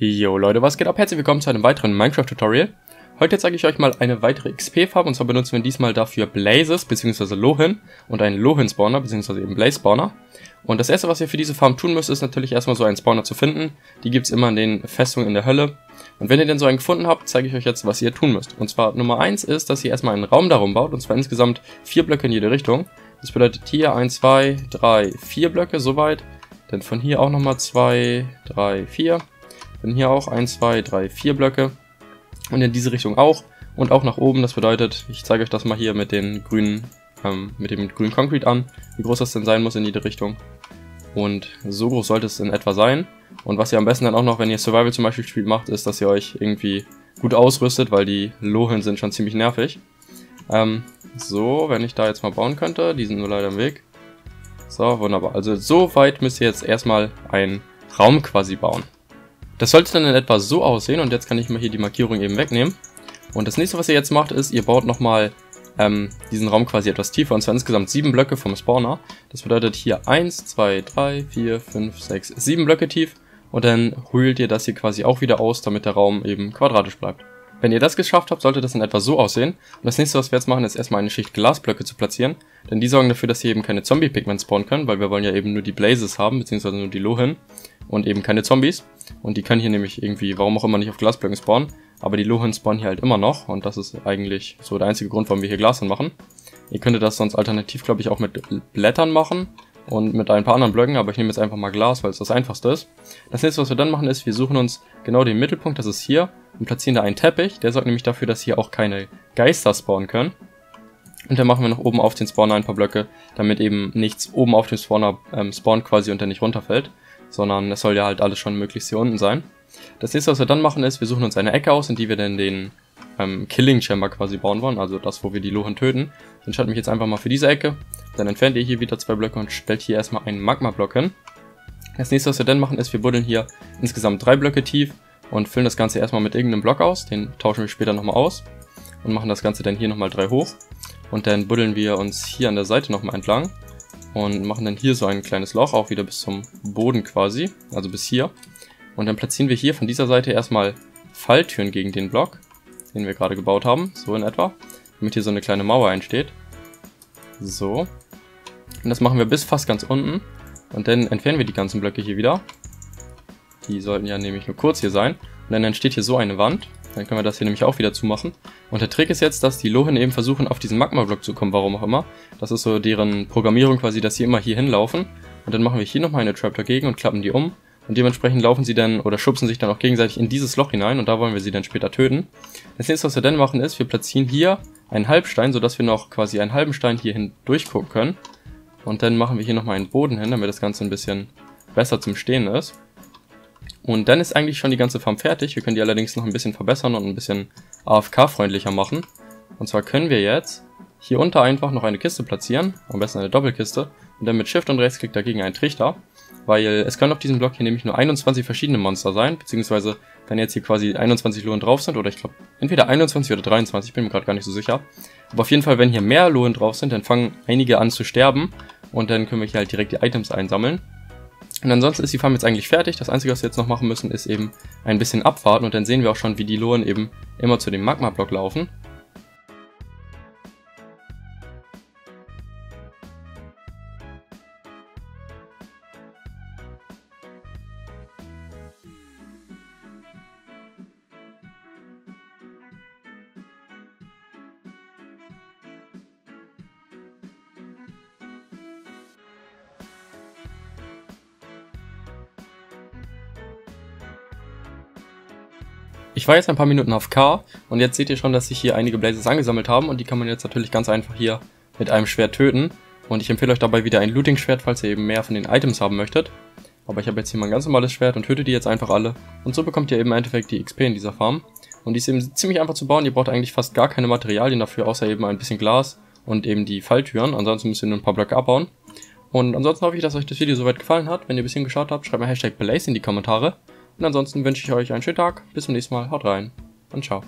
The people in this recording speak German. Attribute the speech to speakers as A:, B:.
A: Jo Leute, was geht ab? Herzlich willkommen zu einem weiteren Minecraft-Tutorial. Heute zeige ich euch mal eine weitere XP-Farbe und zwar benutzen wir diesmal dafür Blazes bzw. Lohin und einen Lohin-Spawner bzw. eben Blaze-Spawner. Und das erste, was ihr für diese Farm tun müsst, ist natürlich erstmal so einen Spawner zu finden. Die gibt es immer in den Festungen in der Hölle. Und wenn ihr denn so einen gefunden habt, zeige ich euch jetzt, was ihr tun müsst. Und zwar Nummer 1 ist, dass ihr erstmal einen Raum darum baut und zwar insgesamt vier Blöcke in jede Richtung. Das bedeutet hier 1, 2, 3, 4 Blöcke soweit. Dann von hier auch nochmal 2, 3, 4. Dann hier auch 1, 2, 3, 4 Blöcke. Und in diese Richtung auch. Und auch nach oben, das bedeutet, ich zeige euch das mal hier mit den grünen, ähm, mit dem grünen Concrete an, wie groß das denn sein muss in jede Richtung. Und so groß sollte es in etwa sein. Und was ihr am besten dann auch noch, wenn ihr Survival zum Beispiel spielt, macht, ist, dass ihr euch irgendwie gut ausrüstet, weil die Lohen sind schon ziemlich nervig. Ähm, so, wenn ich da jetzt mal bauen könnte, die sind nur leider im Weg. So, wunderbar. Also so weit müsst ihr jetzt erstmal einen Raum quasi bauen. Das sollte dann in etwa so aussehen und jetzt kann ich mal hier die Markierung eben wegnehmen. Und das nächste, was ihr jetzt macht, ist, ihr baut nochmal ähm, diesen Raum quasi etwas tiefer und zwar insgesamt sieben Blöcke vom Spawner. Das bedeutet hier 1, 2, 3, 4, 5, 6, 7 Blöcke tief und dann höhlt ihr das hier quasi auch wieder aus, damit der Raum eben quadratisch bleibt. Wenn ihr das geschafft habt, sollte das in etwa so aussehen. Und das nächste, was wir jetzt machen, ist erstmal eine Schicht Glasblöcke zu platzieren. Denn die sorgen dafür, dass hier eben keine Zombie-Pigments spawnen können, weil wir wollen ja eben nur die Blazes haben, beziehungsweise nur die Lohen und eben keine Zombies. Und die können hier nämlich irgendwie, warum auch immer, nicht auf Glasblöcken spawnen. Aber die Lohen spawnen hier halt immer noch und das ist eigentlich so der einzige Grund, warum wir hier Glas machen. Ihr könntet das sonst alternativ, glaube ich, auch mit Blättern machen und mit ein paar anderen Blöcken, aber ich nehme jetzt einfach mal Glas, weil es das einfachste ist. Das nächste, was wir dann machen, ist, wir suchen uns genau den Mittelpunkt, das ist hier, und platzieren da einen Teppich. Der sorgt nämlich dafür, dass hier auch keine Geister spawnen können. Und dann machen wir noch oben auf den Spawner ein paar Blöcke, damit eben nichts oben auf dem Spawner ähm, spawnt quasi und der nicht runterfällt, sondern es soll ja halt alles schon möglichst hier unten sein. Das nächste, was wir dann machen, ist, wir suchen uns eine Ecke aus, in die wir dann den ähm, Killing Chamber quasi bauen wollen, also das, wo wir die Lohen töten. Dann schaut mich jetzt einfach mal für diese Ecke. Dann entfernt ihr hier wieder zwei Blöcke und stellt hier erstmal einen Magma-Block hin. Das nächste, was wir dann machen, ist, wir buddeln hier insgesamt drei Blöcke tief und füllen das Ganze erstmal mit irgendeinem Block aus. Den tauschen wir später nochmal aus und machen das Ganze dann hier nochmal drei hoch. Und dann buddeln wir uns hier an der Seite nochmal entlang und machen dann hier so ein kleines Loch, auch wieder bis zum Boden quasi, also bis hier. Und dann platzieren wir hier von dieser Seite erstmal Falltüren gegen den Block, den wir gerade gebaut haben, so in etwa, damit hier so eine kleine Mauer entsteht. So. Und das machen wir bis fast ganz unten. Und dann entfernen wir die ganzen Blöcke hier wieder. Die sollten ja nämlich nur kurz hier sein. Und dann entsteht hier so eine Wand. Dann können wir das hier nämlich auch wieder zumachen. Und der Trick ist jetzt, dass die Lohen eben versuchen, auf diesen Magma-Block zu kommen, warum auch immer. Das ist so deren Programmierung quasi, dass sie immer hier hinlaufen. Und dann machen wir hier nochmal eine Trap dagegen und klappen die um. Und dementsprechend laufen sie dann oder schubsen sich dann auch gegenseitig in dieses Loch hinein und da wollen wir sie dann später töten. Das nächste, was wir dann machen, ist, wir platzieren hier einen Halbstein, sodass wir noch quasi einen halben Stein hier hin durchgucken können. Und dann machen wir hier nochmal einen Boden hin, damit das Ganze ein bisschen besser zum Stehen ist. Und dann ist eigentlich schon die ganze Farm fertig. Wir können die allerdings noch ein bisschen verbessern und ein bisschen AFK-freundlicher machen. Und zwar können wir jetzt hier unter einfach noch eine Kiste platzieren, am besten eine Doppelkiste, und dann mit Shift und Rechtsklick dagegen einen Trichter weil es können auf diesem Block hier nämlich nur 21 verschiedene Monster sein, beziehungsweise wenn jetzt hier quasi 21 Lohen drauf sind, oder ich glaube entweder 21 oder 23, ich bin mir gerade gar nicht so sicher. Aber auf jeden Fall, wenn hier mehr Lohen drauf sind, dann fangen einige an zu sterben und dann können wir hier halt direkt die Items einsammeln. Und ansonsten ist die Farm jetzt eigentlich fertig. Das Einzige, was wir jetzt noch machen müssen, ist eben ein bisschen abwarten und dann sehen wir auch schon, wie die Lohen eben immer zu dem Magma-Block laufen. Ich war jetzt ein paar Minuten auf K und jetzt seht ihr schon, dass sich hier einige Blazes angesammelt haben und die kann man jetzt natürlich ganz einfach hier mit einem Schwert töten. Und ich empfehle euch dabei wieder ein Looting-Schwert, falls ihr eben mehr von den Items haben möchtet. Aber ich habe jetzt hier mal ein ganz normales Schwert und töte die jetzt einfach alle. Und so bekommt ihr eben im Endeffekt die XP in dieser Farm. Und die ist eben ziemlich einfach zu bauen, ihr braucht eigentlich fast gar keine Materialien dafür, außer eben ein bisschen Glas und eben die Falltüren. Ansonsten müsst ihr nur ein paar Blöcke abbauen. Und ansonsten hoffe ich, dass euch das Video soweit gefallen hat. Wenn ihr ein bisschen geschaut habt, schreibt mal Hashtag Blaze in die Kommentare. Und ansonsten wünsche ich euch einen schönen Tag. Bis zum nächsten Mal. Haut rein und ciao.